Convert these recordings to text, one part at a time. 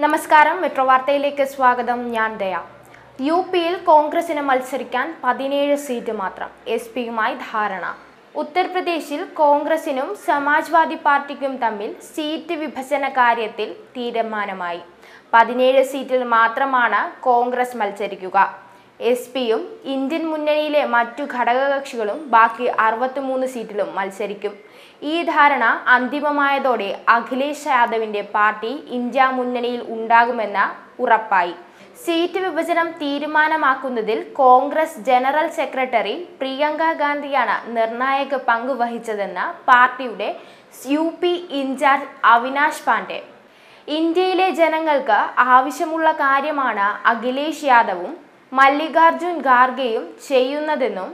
നമസ്കാരം. മെട്രോ വാർത്തയിലേക്ക് സ്വാഗതം. ഞാൻ ദയ. യു പിയിൽ കോൺഗ്രസിന് മത്സരിക്കാൻ പതിനേഴ് സീറ്റ് മാത്രം. എസ് പിയുമായി ധാരണ. ഉത്തർപ്രദേശിൽ കോൺഗ്രസിനും സമാജ്വാദി പാർട്ടിക്കും തമ്മിൽ സീറ്റ് വിഭജന കാര്യത്തിൽ തീരുമാനമായി. പതിനേഴ് സീറ്റിൽ മാത്രമാണ് കോൺഗ്രസ് മത്സരിക്കുക. എസ് പിയും ഇന്ത്യൻ മുന്നണിയിലെ മറ്റു ഘടകകക്ഷികളും ബാക്കി അറുപത്തിമൂന്ന് സീറ്റിലും മത്സരിക്കും. ഈ ധാരണ അന്തിമമായതോടെ അഖിലേഷ് യാദവിന്റെ പാർട്ടി ഇന്ത്യ മുന്നണിയിൽ ഉണ്ടാകുമെന്ന ഉറപ്പായി. സീറ്റ് വിഭജനം തീരുമാനമാക്കുന്നതിൽ കോൺഗ്രസ് ജനറൽ സെക്രട്ടറി പ്രിയങ്ക ഗാന്ധിയാണ് നിർണായക പങ്ക് വഹിച്ചതെന്ന് പാർട്ടിയുടെ U P in charge Avinash Pandey. ഇന്ത്യയിലെ ജനങ്ങൾക്ക് ആവശ്യമുള്ള കാര്യമാണ് അഖിലേഷ് യാദവും മല്ലികാർജുൻ ഖാർഗെയും ചെയ്യുന്നതെന്നും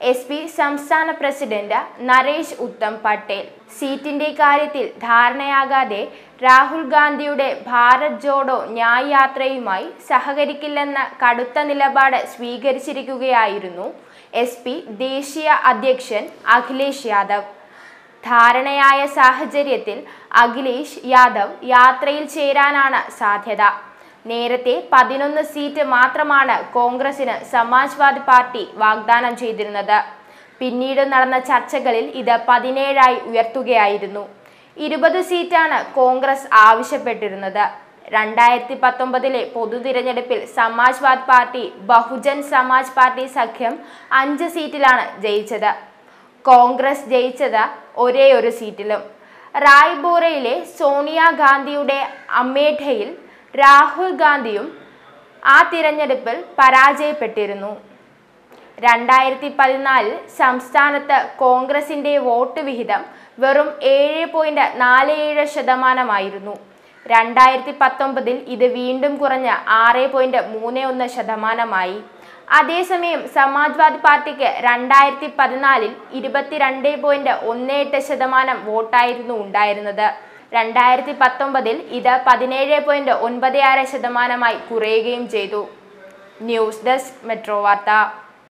എസ് പി സംസ്ഥാന പ്രസിഡന്റ് നരേഷ് ഉത്തം പട്ടേൽ. സീറ്റിന്റെ കാര്യത്തിൽ ധാരണയാകാതെ രാഹുൽ ഗാന്ധിയുടെ ഭാരത് ജോഡോ ന്യായ് യാത്രയുമായി സഹകരിക്കില്ലെന്ന കടുത്ത നിലപാട് സ്വീകരിച്ചിരിക്കുകയായിരുന്നു എസ് പി ദേശീയ അധ്യക്ഷൻ അഖിലേഷ് യാദവ്. ധാരണയായ സാഹചര്യത്തിൽ അഖിലേഷ് യാദവ് യാത്രയിൽ ചേരാനാണ് സാധ്യത. നേരത്തെ പതിനൊന്ന് സീറ്റ് മാത്രമാണ് കോൺഗ്രസിന് സമാജ്വാദ് പാർട്ടി വാഗ്ദാനം ചെയ്തിരുന്നത്. പിന്നീട് നടന്ന ചർച്ചകളിൽ ഇത് പതിനേഴായി ഉയർത്തുകയായിരുന്നു. ഇരുപത് സീറ്റാണ് കോൺഗ്രസ് ആവശ്യപ്പെട്ടിരുന്നത്. രണ്ടായിരത്തി പത്തൊമ്പതിലെ പൊതു തിരഞ്ഞെടുപ്പിൽ സമാജ്വാദ് പാർട്ടി ബഹുജൻ സമാജ് പാർട്ടി സഖ്യം അഞ്ച് സീറ്റിലാണ് ജയിച്ചത്. കോൺഗ്രസ് ജയിച്ചത് ഒരേ ഒരു സീറ്റിലും. റായ്ബോറയിലെ സോണിയാഗാന്ധിയുടെ അമേഠയിൽ രാഹുൽ ഗാന്ധിയും ആ തിരഞ്ഞെടുപ്പിൽ പരാജയപ്പെട്ടിരുന്നു. രണ്ടായിരത്തി പതിനാലിൽ സംസ്ഥാനത്ത് കോൺഗ്രസിന്റെ വോട്ട് വിഹിതം വെറും ഏഴ് പോയിന്റ് നാല് ഏഴ് ശതമാനമായിരുന്നു. രണ്ടായിരത്തി പത്തൊമ്പതിൽ ഇത് വീണ്ടും കുറഞ്ഞ് ആറ് പോയിന്റ് മൂന്ന് ഒന്ന് ശതമാനമായി. അതേസമയം സമാജ്വാദി പാർട്ടിക്ക് രണ്ടായിരത്തി പതിനാലിൽ ഇരുപത്തിരണ്ട് പോയിന്റ് ഒന്ന് എട്ട് ശതമാനം വോട്ടായിരുന്നു ഉണ്ടായിരുന്നത്. രണ്ടായിരത്തി പത്തൊമ്പതിൽ ഇത് പതിനേഴ് പോയിന്റ് ഒൻപത് ആറ് ശതമാനമായി കുറയുകയും ചെയ്തു. ന്യൂസ് ഡെസ്ക് മെട്രോ വാർത്ത.